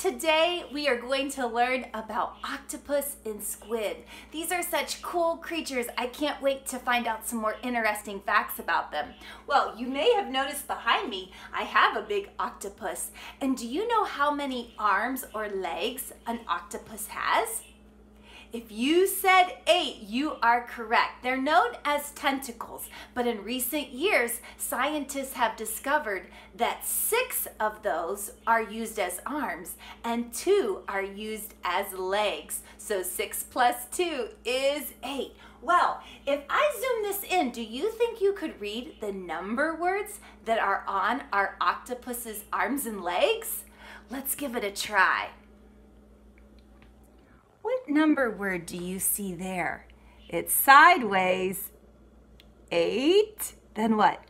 Today we are going to learn about octopus and squid. These are such cool creatures. I can't wait to find out some more interesting facts about them. Well, you may have noticed behind me, I have a big octopus. And do you know how many arms or legs an octopus has? If you said eight, you are correct. They're known as tentacles, but in recent years, scientists have discovered that six of those are used as arms and two are used as legs. So six plus two is eight. Well, if I zoom this in, do you think you could read the number words that are on our octopus's arms and legs? Let's give it a try. Number word do you see there? It's sideways. Eight. Then what?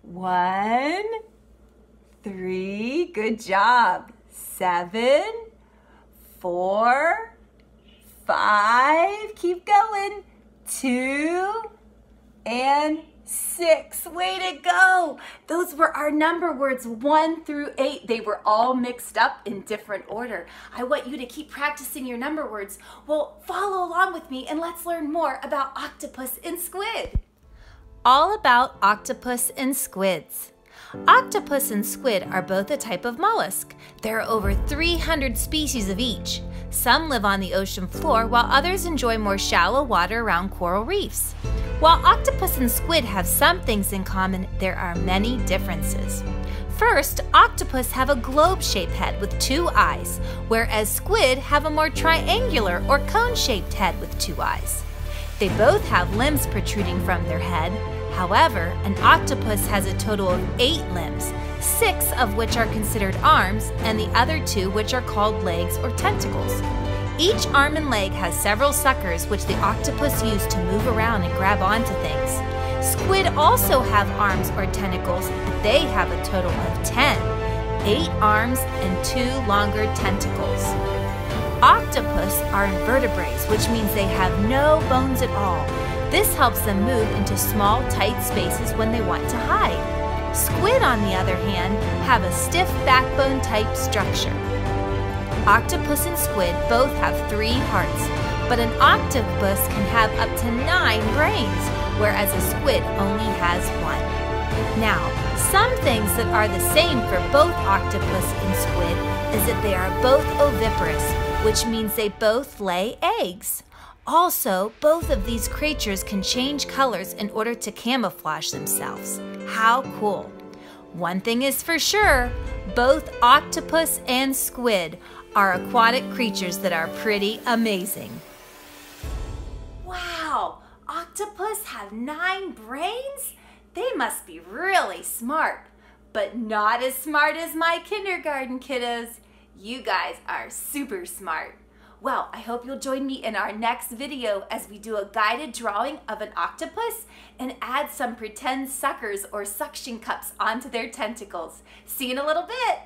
One, three. Good job. Seven, four, five. Keep going. Two, and six. Way to go. Those were our number words, one through eight. They were all mixed up in different order. I want you to keep practicing your number words. Well, follow along with me and let's learn more about octopus and squid. All about octopus and squids. Octopus and squid are both a type of mollusk. There are over 300 species of each. Some live on the ocean floor while others enjoy more shallow water around coral reefs. While octopus and squid have some things in common, there are many differences. First, octopus have a globe-shaped head with two eyes, whereas squid have a more triangular or cone-shaped head with two eyes. They both have limbs protruding from their head. However, an octopus has a total of eight limbs, six of which are considered arms, and the other two which are called legs or tentacles. Each arm and leg has several suckers which the octopus use to move around and grab onto things. Squid also have arms or tentacles, but they have a total of 10. Eight arms and two longer tentacles. Octopus are invertebrates, which means they have no bones at all. This helps them move into small, tight spaces when they want to hide. Squid, on the other hand, have a stiff backbone type structure. Octopus and squid both have three hearts, but an octopus can have up to nine brains, whereas a squid only has one. Now, some things that are the same for both octopus and squid is that they are both oviparous, which means they both lay eggs. Also, both of these creatures can change colors in order to camouflage themselves. How cool! One thing is for sure, both octopus and squid are aquatic creatures that are pretty amazing. Wow, octopus have nine brains? They must be really smart, but not as smart as my kindergarten kiddos. You guys are super smart. Well, I hope you'll join me in our next video as we do a guided drawing of an octopus and add some pretend suckers or suction cups onto their tentacles. See you in a little bit.